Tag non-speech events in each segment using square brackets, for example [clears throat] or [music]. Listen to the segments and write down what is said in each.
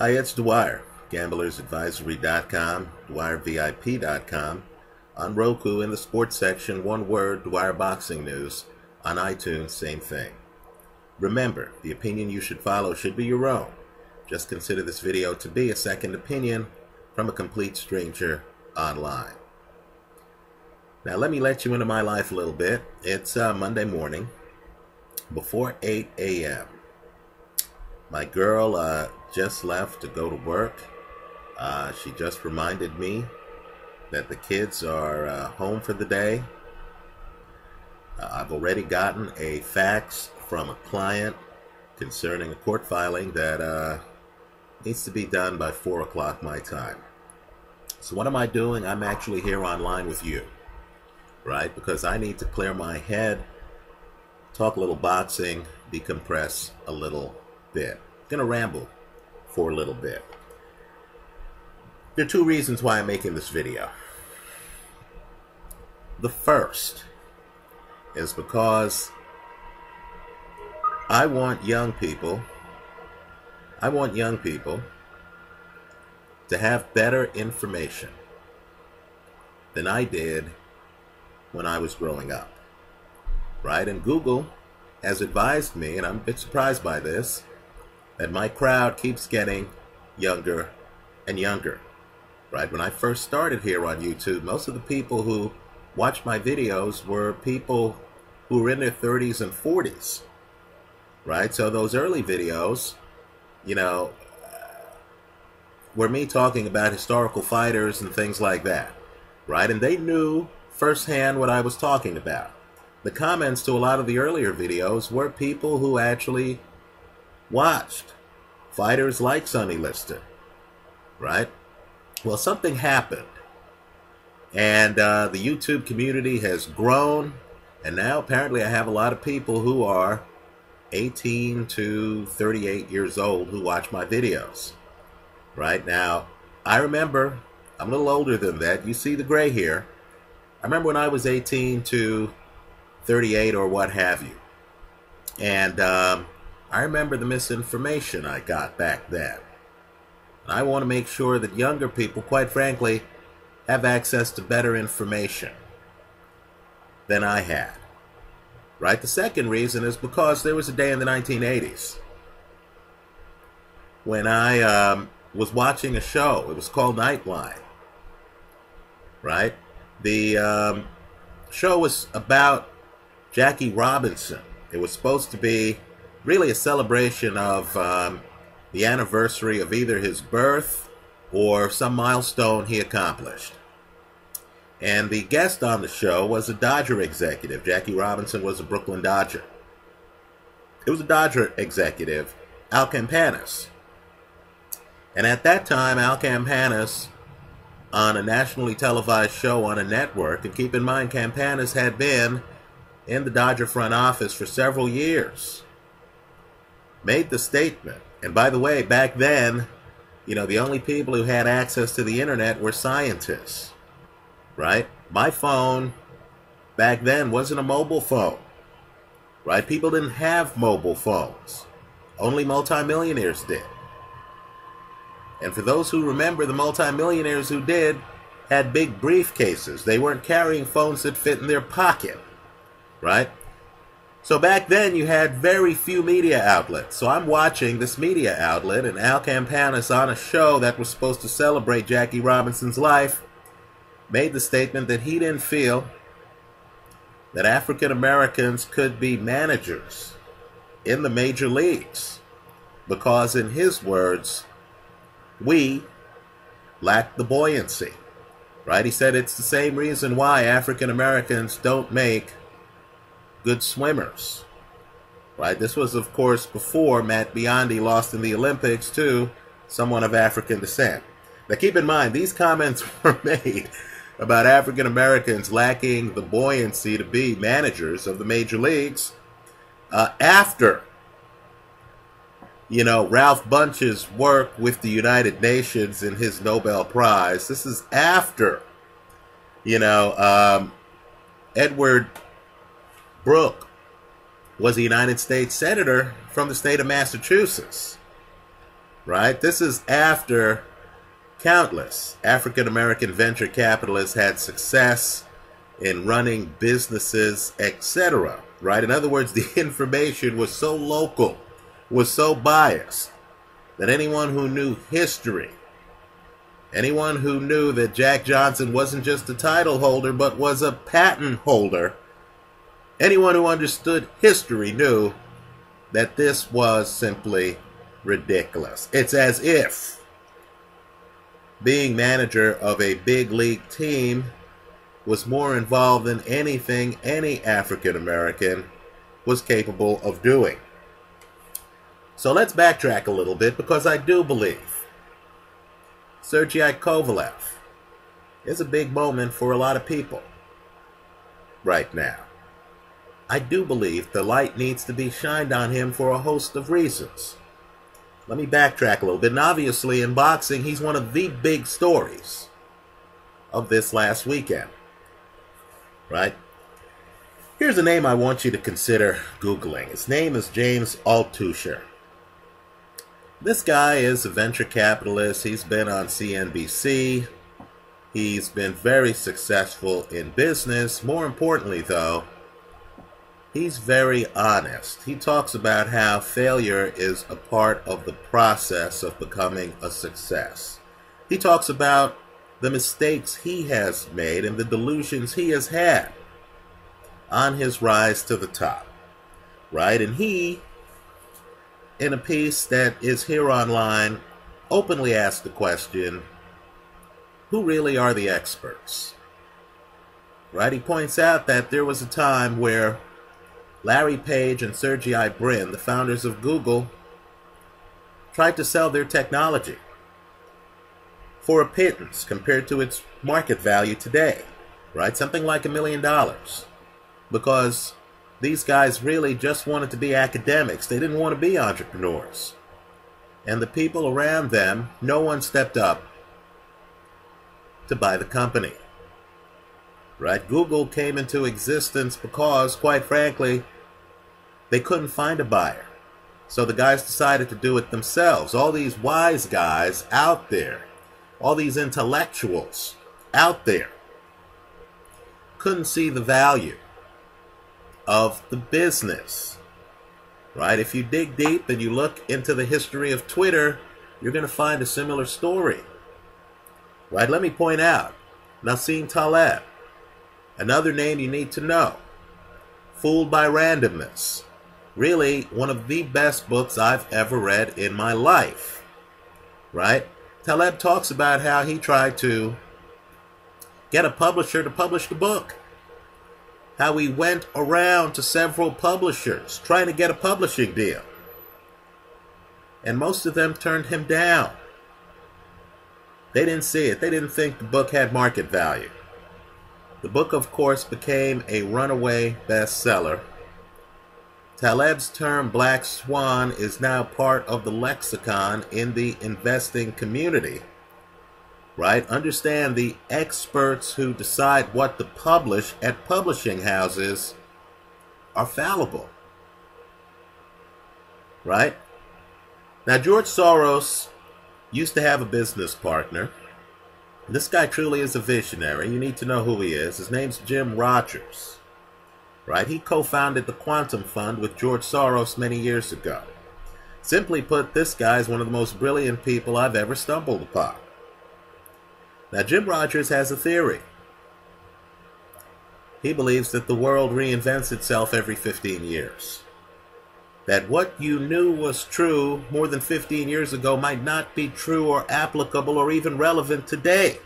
Hi, it's Dwyer, gamblersadvisory.com, dwyervip.com, on Roku in the sports section, one word, Dwyer Boxing News, on iTunes, same thing. Remember, the opinion you should follow should be your own. Just consider this video to be a second opinion from a complete stranger online. Now, let me let you into my life a little bit. It's uh, Monday morning, before 8 a.m. My girl uh, just left to go to work. Uh, she just reminded me that the kids are uh, home for the day. Uh, I've already gotten a fax from a client concerning a court filing that uh, needs to be done by 4 o'clock my time. So, what am I doing? I'm actually here online with you right? Because I need to clear my head, talk a little boxing, decompress a little bit. I'm gonna ramble for a little bit. There are two reasons why I'm making this video. The first is because I want young people, I want young people to have better information than I did when I was growing up. Right? And Google has advised me, and I'm a bit surprised by this, that my crowd keeps getting younger and younger. Right? When I first started here on YouTube, most of the people who watched my videos were people who were in their 30s and 40s. Right? So those early videos, you know, were me talking about historical fighters and things like that. Right? And they knew firsthand what I was talking about. The comments to a lot of the earlier videos were people who actually watched fighters like Sonny Liston, right? Well, something happened, and uh, the YouTube community has grown, and now apparently I have a lot of people who are 18 to 38 years old who watch my videos. Right now, I remember, I'm a little older than that. You see the gray here. I remember when I was 18 to 38 or what have you. And um, I remember the misinformation I got back then. And I want to make sure that younger people, quite frankly, have access to better information than I had. Right? The second reason is because there was a day in the 1980s when I um, was watching a show. It was called Nightline. Right? The um, show was about Jackie Robinson. It was supposed to be really a celebration of um, the anniversary of either his birth or some milestone he accomplished. And the guest on the show was a Dodger executive. Jackie Robinson was a Brooklyn Dodger. It was a Dodger executive, Al Campanis. And at that time, Al Campanis on a nationally televised show on a network. And keep in mind, Campanis had been in the Dodger front office for several years. Made the statement. And by the way, back then, you know, the only people who had access to the internet were scientists, right? My phone back then wasn't a mobile phone, right? People didn't have mobile phones. Only multimillionaires did. And for those who remember, the multimillionaires who did had big briefcases. They weren't carrying phones that fit in their pocket, right? So back then, you had very few media outlets. So I'm watching this media outlet, and Al Campanis on a show that was supposed to celebrate Jackie Robinson's life made the statement that he didn't feel that African Americans could be managers in the major leagues because, in his words, we lack the buoyancy. Right? He said it's the same reason why African Americans don't make good swimmers. Right? This was, of course, before Matt Biondi lost in the Olympics to someone of African descent. Now, keep in mind, these comments [laughs] were made about African Americans lacking the buoyancy to be managers of the major leagues uh, after you know, Ralph Bunche's work with the United Nations and his Nobel Prize. This is after, you know, um, Edward Brooke was a United States Senator from the state of Massachusetts. right? This is after countless African American venture capitalists had success in running businesses, etc. Right? In other words, [laughs] the information was so local, was so biased, that anyone who knew history, anyone who knew that Jack Johnson wasn't just a title holder, but was a patent holder, anyone who understood history knew that this was simply ridiculous. It's as if being manager of a big league team was more involved than anything any African American was capable of doing. So let's backtrack a little bit because I do believe Sergei Kovalev is a big moment for a lot of people right now. I do believe the light needs to be shined on him for a host of reasons. Let me backtrack a little bit. And obviously, in boxing, he's one of the big stories of this last weekend. Right? Here's a name I want you to consider Googling. His name is James Altucher. This guy is a venture capitalist. He's been on CNBC. He's been very successful in business. More importantly, though, he's very honest. He talks about how failure is a part of the process of becoming a success. He talks about the mistakes he has made and the delusions he has had on his rise to the top. Right? And he, in a piece that is here online, openly asked the question who really are the experts? Right? He points out that there was a time where Larry Page and Sergey Brin, the founders of Google, tried to sell their technology for a pittance compared to its market value today, right? Something like a million dollars. Because these guys really just wanted to be academics. They didn't want to be entrepreneurs. And the people around them, no one stepped up to buy the company right? Google came into existence because, quite frankly, they couldn't find a buyer. So the guys decided to do it themselves. All these wise guys out there, all these intellectuals out there, couldn't see the value of the business. Right? If you dig deep and you look into the history of Twitter, you're going to find a similar story. Right? Let me point out Nassim Taleb Another name you need to know Fooled by Randomness. Really, one of the best books I've ever read in my life. Right? Taleb talks about how he tried to get a publisher to publish the book. How he went around to several publishers trying to get a publishing deal. And most of them turned him down. They didn't see it. They didn't think the book had market value. The book, of course, became a runaway bestseller. Taleb's term black swan is now part of the lexicon in the investing community. Right? Understand the experts who decide what to publish at publishing houses are fallible. Right? Now, George Soros used to have a business partner this guy truly is a visionary. You need to know who he is. His name's Jim Rogers. Right? He co-founded the Quantum Fund with George Soros many years ago. Simply put, this guy is one of the most brilliant people I've ever stumbled upon. Now, Jim Rogers has a theory. He believes that the world reinvents itself every 15 years. That what you knew was true more than 15 years ago might not be true or applicable or even relevant today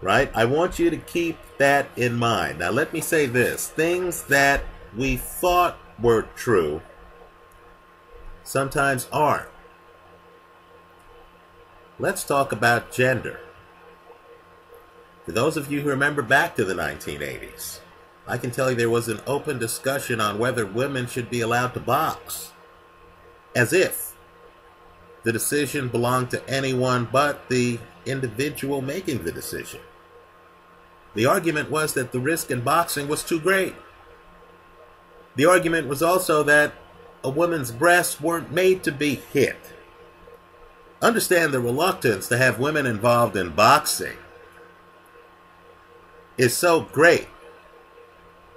right? I want you to keep that in mind. Now, let me say this things that we thought were true sometimes aren't. Let's talk about gender. For those of you who remember back to the 1980s, I can tell you there was an open discussion on whether women should be allowed to box. As if the decision belonged to anyone but the individual making the decision. The argument was that the risk in boxing was too great. The argument was also that a woman's breasts weren't made to be hit. Understand the reluctance to have women involved in boxing is so great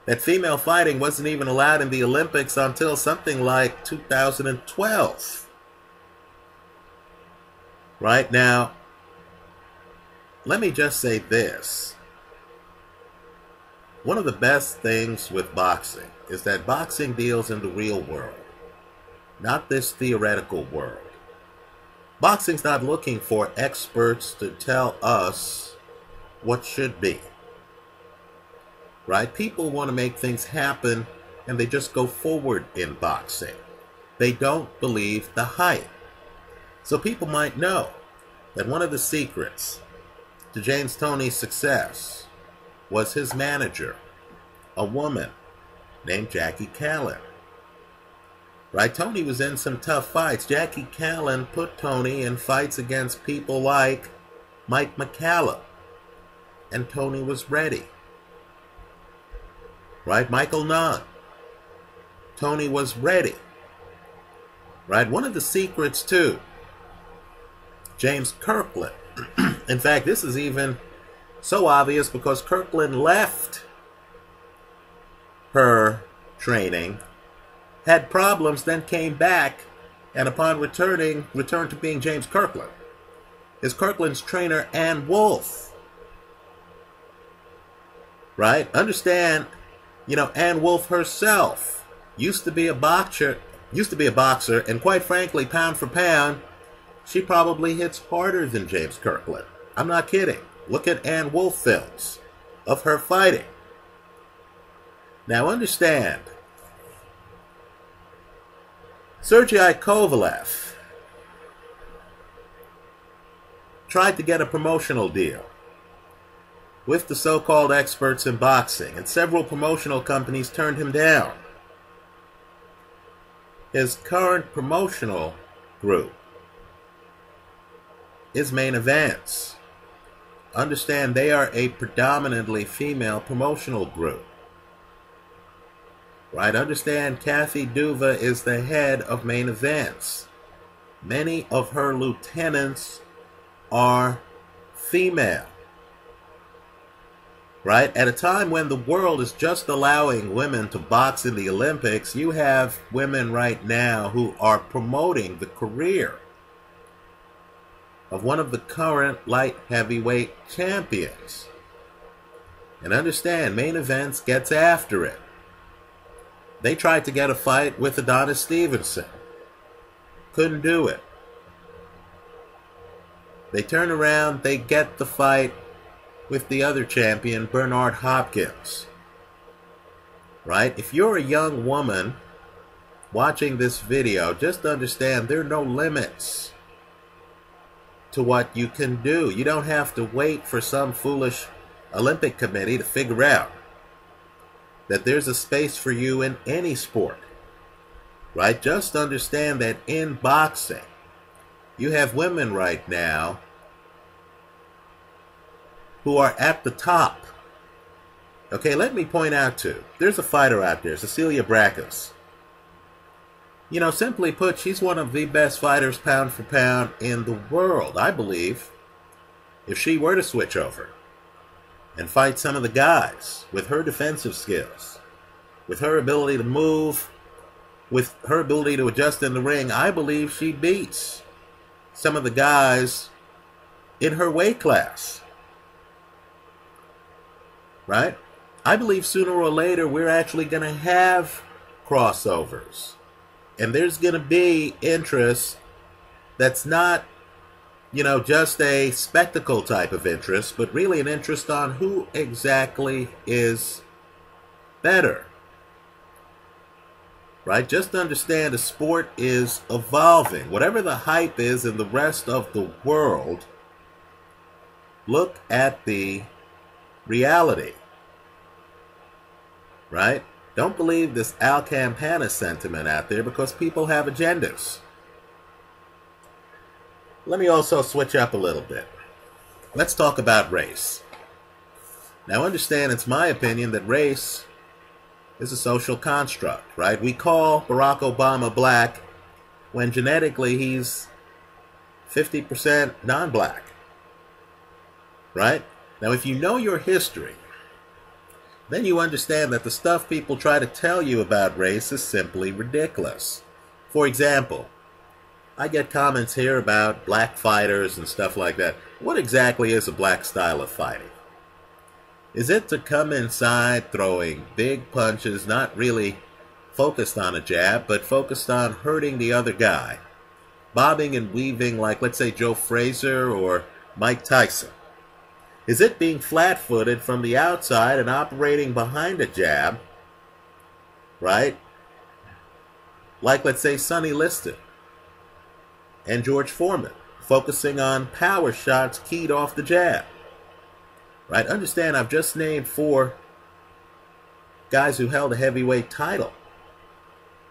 that female fighting wasn't even allowed in the Olympics until something like 2012. Right now, let me just say this. One of the best things with boxing is that boxing deals in the real world, not this theoretical world. Boxing's not looking for experts to tell us what should be right? People want to make things happen and they just go forward in boxing. They don't believe the hype. So people might know that one of the secrets to James Toney's success was his manager, a woman named Jackie Kallen. Right? Toney was in some tough fights. Jackie Kallen put Toney in fights against people like Mike McCallum. And Toney was ready right? Michael Nunn. Toney was ready, right? One of the secrets, too, James Kirkland. [clears throat] In fact, this is even so obvious because Kirkland left her training, had problems, then came back, and upon returning, returned to being James Kirkland. Is Kirkland's trainer Ann Wolfe. Right? Understand you know, Ann Wolfe herself used to be a boxer, used to be a boxer, and quite frankly, pound for pound, she probably hits harder than James Kirkland. I'm not kidding. Look at Ann Wolfe films of her fighting. Now understand, Sergei Kovalev tried to get a promotional deal with the so-called experts in boxing, and several promotional companies turned him down. His current promotional group is Main Events. Understand they are a predominantly female promotional group. Right? Understand Kathy Duva is the head of Main Events. Many of her lieutenants are female right? At a time when the world is just allowing women to box in the Olympics, you have women right now who are promoting the career of one of the current light heavyweight champions. And understand, main events gets after it. They tried to get a fight with Adonis Stevenson. Couldn't do it. They turn around, they get the fight with the other champion, Bernard Hopkins. Right? If you're a young woman watching this video, just understand there are no limits to what you can do. You don't have to wait for some foolish Olympic committee to figure out that there's a space for you in any sport. Right? Just understand that in boxing, you have women right now who are at the top. Okay, let me point out too, there's a fighter out there, Cecilia Brækhus. You know, simply put, she's one of the best fighters pound for pound in the world, I believe. If she were to switch over and fight some of the guys with her defensive skills, with her ability to move, with her ability to adjust in the ring, I believe she beats some of the guys in her weight class right? I believe sooner or later we're actually going to have crossovers. And there's going to be interest that's not, you know, just a spectacle type of interest, but really an interest on who exactly is better. Right? Just understand the sport is evolving. Whatever the hype is in the rest of the world, look at the reality right? Don't believe this Al Campanis sentiment out there because people have agendas. Let me also switch up a little bit. Let's talk about race. Now understand it's my opinion that race is a social construct, right? We call Barack Obama black when genetically he's 50% non black, right? Now, if you know your history, then you understand that the stuff people try to tell you about race is simply ridiculous. For example, I get comments here about black fighters and stuff like that. What exactly is a black style of fighting? Is it to come inside throwing big punches, not really focused on a jab, but focused on hurting the other guy? Bobbing and weaving like, let's say, Joe Frazier or Mike Tyson? Is it being flat footed from the outside and operating behind a jab, right? Like, let's say, Sonny Liston and George Foreman, focusing on power shots keyed off the jab. Right? Understand, I've just named four guys who held a heavyweight title.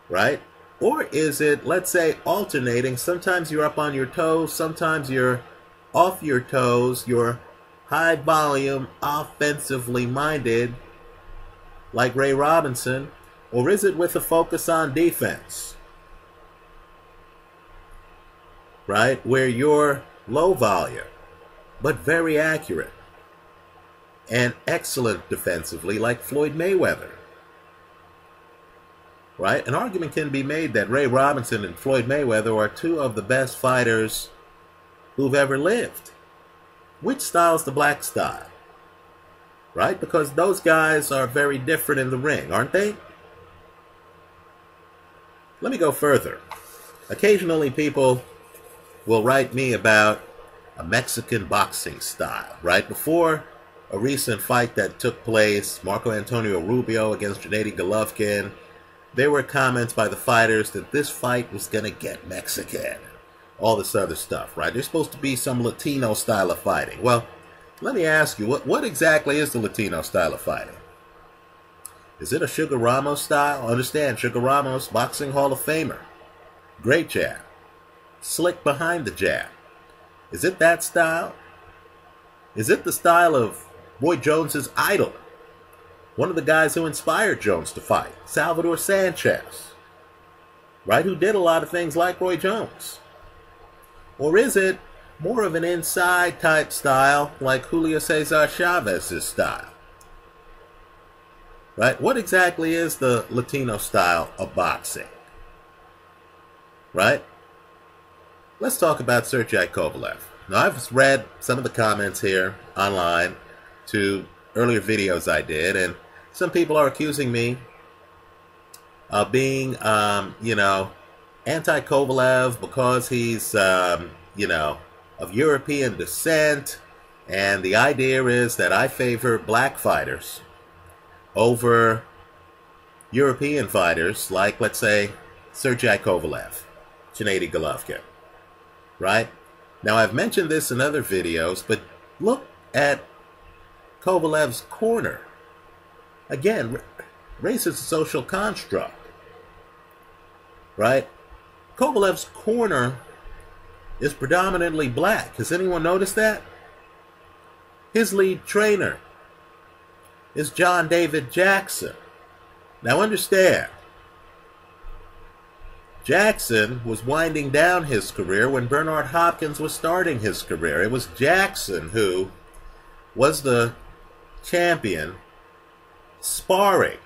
Right? Or is it, let's say, alternating? Sometimes you're up on your toes, sometimes you're off your toes, you're high volume, offensively minded, like Ray Robinson, or is it with a focus on defense? Right? Where you're low volume, but very accurate and excellent defensively, like Floyd Mayweather. Right? An argument can be made that Ray Robinson and Floyd Mayweather are two of the best fighters who've ever lived. Which style's the black style? Right? Because those guys are very different in the ring, aren't they? Let me go further. Occasionally, people will write me about a Mexican boxing style. Right before a recent fight that took place, Marco Antonio Rubio against Gennady Golovkin, there were comments by the fighters that this fight was going to get Mexican. All this other stuff, right? There's supposed to be some Latino style of fighting. Well, let me ask you, what, what exactly is the Latino style of fighting? Is it a Sugar Ramos style? Understand, Sugar Ramos, Boxing Hall of Famer. Great jab. Slick behind the jab. Is it that style? Is it the style of Roy Jones's idol, one of the guys who inspired Jones to fight, Salvador Sanchez, right? Who did a lot of things like Roy Jones? Or is it more of an inside type style like Julio Cesar Chavez's style? Right? What exactly is the Latino style of boxing? Right? Let's talk about Sergey Kovalev. Now, I've read some of the comments here online to earlier videos I did, and some people are accusing me of being, um, you know, anti Kovalev because he's, um, you know, of European descent, and the idea is that I favor black fighters over European fighters, like, let's say, Sergey Kovalev, Gennady Golovkin, right? Now, I've mentioned this in other videos, but look at Kovalev's corner. Again, race is a social construct, right? Kovalev's corner is predominantly black. Has anyone noticed that? His lead trainer is John David Jackson. Now understand, Jackson was winding down his career when Bernard Hopkins was starting his career. It was Jackson who was the champion sparring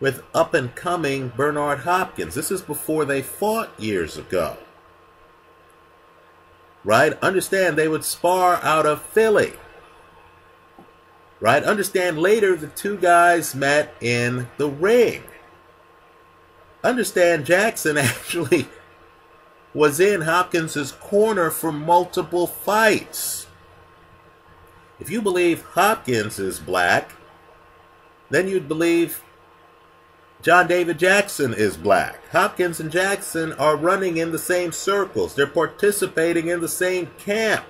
with up and coming Bernard Hopkins. This is before they fought years ago. Right? Understand they would spar out of Philly. Right? Understand later the two guys met in the ring. Understand Jackson [laughs] actually was in Hopkins's corner for multiple fights. If you believe Hopkins is black, then you'd believe John David Jackson is black. Hopkins and Jackson are running in the same circles. They're participating in the same camp.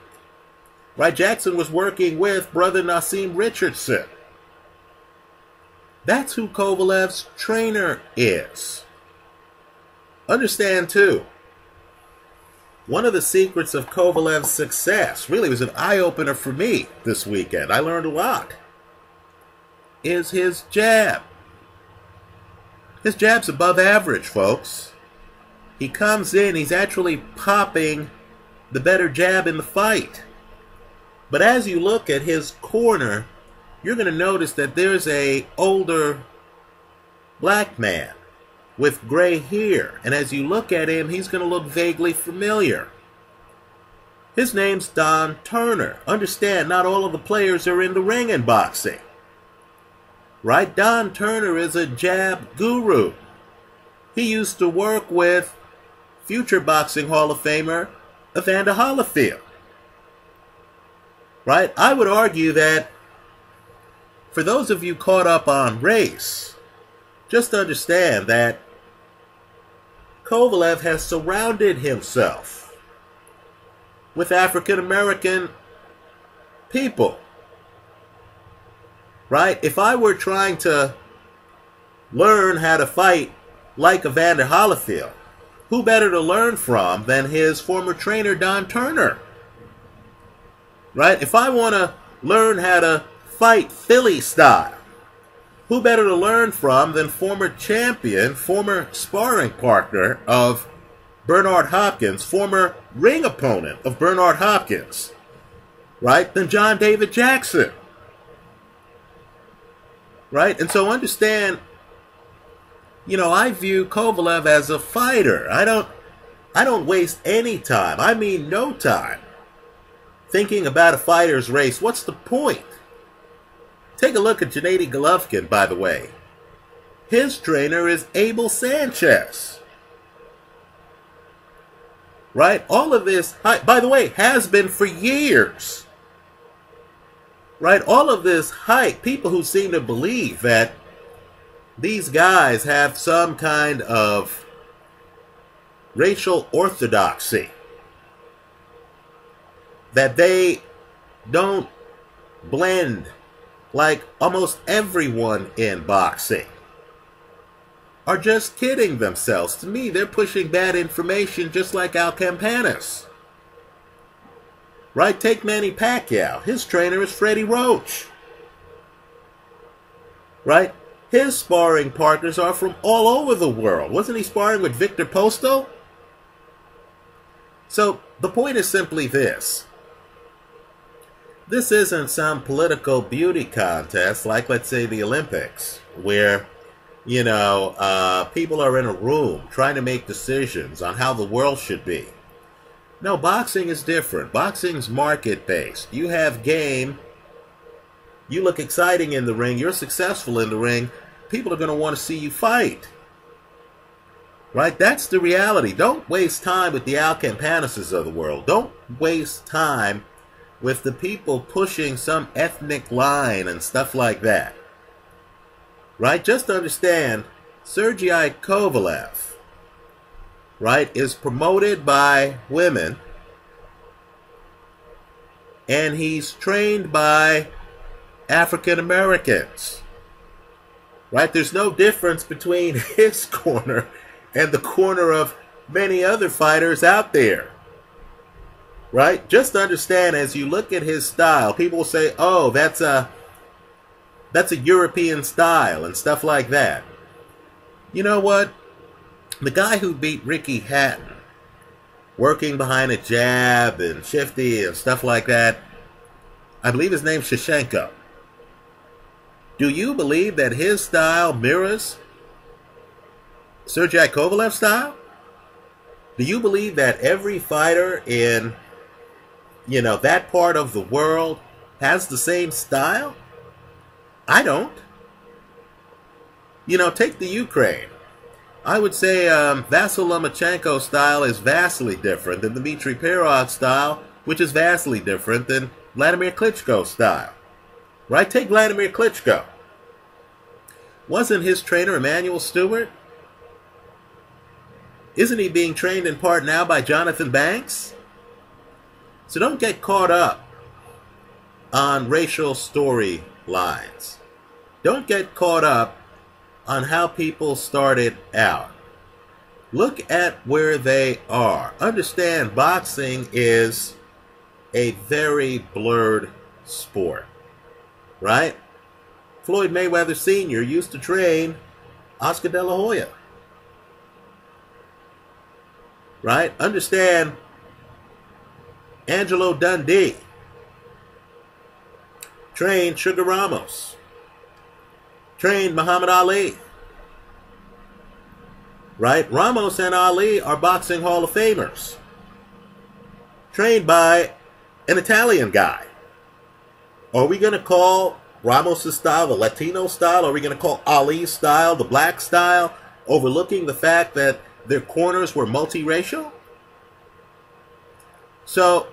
Right? Jackson was working with brother Naazim Richardson. That's who Kovalev's trainer is. Understand, too, one of the secrets of Kovalev's success, really was an eye opener for me this weekend. I learned a lot. Is his jab. His jab's above average, folks. He comes in, he's actually popping the better jab in the fight. But as you look at his corner, you're going to notice that there's a older black man with gray hair. And as you look at him, he's going to look vaguely familiar. His name's Don Turner. Understand, not all of the players are in the ring in boxing. Right? Don Turner is a jab guru. He used to work with future boxing Hall of Famer Evander Holyfield. Right? I would argue that for those of you caught up on race, just understand that Kovalev has surrounded himself with African American people. Right? If I were trying to learn how to fight like Evander Holyfield, who better to learn from than his former trainer, Don Turner? Right? If I want to learn how to fight Philly style, who better to learn from than former champion, former sparring partner of Bernard Hopkins, former ring opponent of Bernard Hopkins, right? Than John David Jackson. Right? And so understand you know, I view Kovalev as a fighter. I don't I don't waste any time. I mean no time thinking about a fighter's race. What's the point? Take a look at Gennady Golovkin, by the way. His trainer is Abel Sanchez. Right? All of this, by the way, has been for years. Right? All of this hype, people who seem to believe that these guys have some kind of racial orthodoxy that they don't blend like almost everyone in boxing are just kidding themselves. To me, they're pushing bad information just like Al Campanis. Right? Take Manny Pacquiao. His trainer is Freddie Roach. Right? His sparring partners are from all over the world. Wasn't he sparring with Victor Postol? So the point is simply this. This isn't some political beauty contest like, let's say, the Olympics, where, you know, uh, people are in a room trying to make decisions on how the world should be. No, boxing is different. Boxing's market based. You have game you look exciting in the ring, you're successful in the ring, people are going to want to see you fight. Right? That's the reality. Don't waste time with the Al Campanises of the world. Don't waste time with the people pushing some ethnic line and stuff like that. Right? Just understand, Sergei Kovalev, right, is promoted by women and he's trained by African Americans. Right? There's no difference between [laughs] his corner and the corner of many other fighters out there. Right? Just understand as you look at his style, people will say, "Oh, that's a that's a European style and stuff like that." You know what? The guy who beat Ricky Hatton, working behind a jab and shifty and stuff like that, I believe his name's Shevchenko. Do you believe that his style mirrors Sergey Kovalev's style? Do you believe that every fighter in, you know, that part of the world has the same style? I don't. You know, take the Ukraine. I would say um, Vasyl style is vastly different than Dmitry Perov's style, which is vastly different than Vladimir Klitschko's style. Right? Take Vladimir Klitschko. Wasn't his trainer Emanuel Steward? Isn't he being trained in part now by Jonathan Banks? So don't get caught up on racial storylines. Don't get caught up on how people started out. Look at where they are. Understand boxing is a very blurred sport, right? Floyd Mayweather Sr. used to train Oscar De La Hoya. Right? Understand Angelo Dundee trained Sugar Ramos, trained Muhammad Ali. Right? Ramos and Ali are boxing Hall of Famers, trained by an Italian guy. Are we going to call Ramos' style the Latino style? Are we going to call Ali's style the black style, overlooking the fact that their corners were multiracial? So,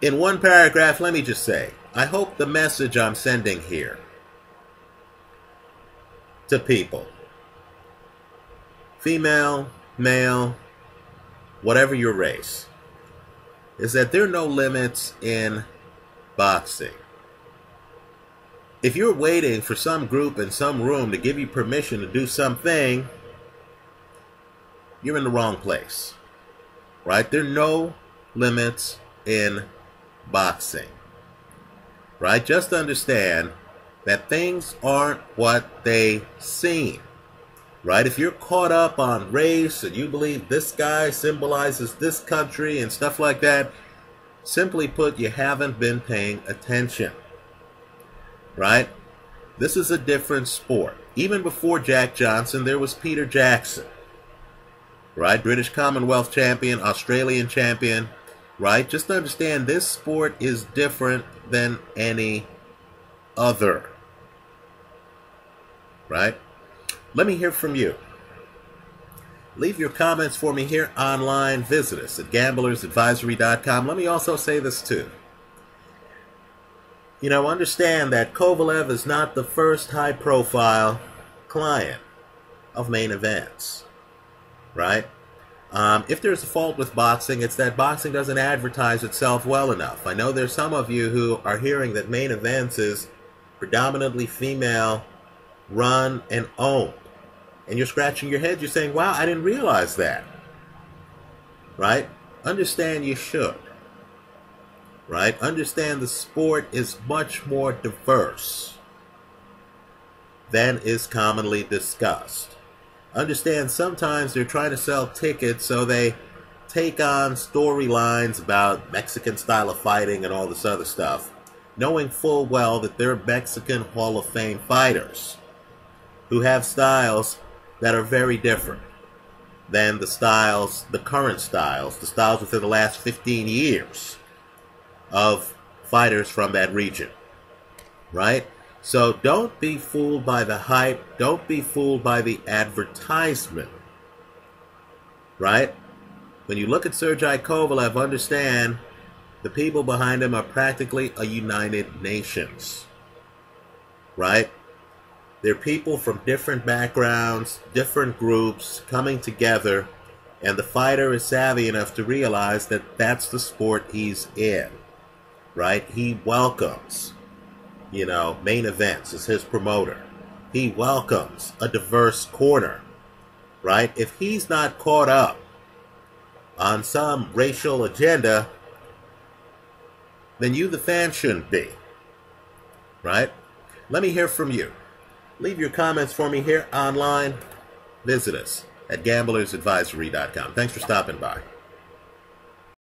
in one paragraph, let me just say, I hope the message I'm sending here to people, female, male, whatever your race, is that there are no limits in boxing. If you're waiting for some group in some room to give you permission to do something, you're in the wrong place. Right? There are no limits in boxing. Right? Just understand that things aren't what they seem. Right? If you're caught up on race and you believe this guy symbolizes this country and stuff like that, simply put, you haven't been paying attention. Right? This is a different sport. Even before Jack Johnson, there was Peter Jackson. Right? British Commonwealth champion, Australian champion, right? Just understand this sport is different than any other, right? Let me hear from you. Leave your comments for me here online. Visit us at gamblersadvisory.com. Let me also say this too. You know, understand that Kovalev is not the first high profile client of main events, right? Um, if there's a fault with boxing, it's that boxing doesn't advertise itself well enough. I know there's some of you who are hearing that main events is predominantly female run and owned. And you're scratching your head, you're saying, wow, I didn't realize that. Right? Understand you should. Right? Understand the sport is much more diverse than is commonly discussed understand sometimes they're trying to sell tickets so they take on storylines about Mexican style of fighting and all this other stuff, knowing full well that they're Mexican Hall of Fame fighters who have styles that are very different than the styles, the current styles, the styles within the last 15 years of fighters from that region. Right? So don't be fooled by the hype. Don't be fooled by the advertisement. Right? When you look at Sergey Kovalev, understand the people behind him are practically a United Nations. Right? They're people from different backgrounds, different groups coming together, and the fighter is savvy enough to realize that that's the sport he's in. Right? He welcomes you know, main events as his promoter. He welcomes a diverse corner, right? If he's not caught up on some racial agenda, then you, the fan, shouldn't be, right? Let me hear from you. Leave your comments for me here online. Visit us at gamblersadvisory.com. Thanks for stopping by.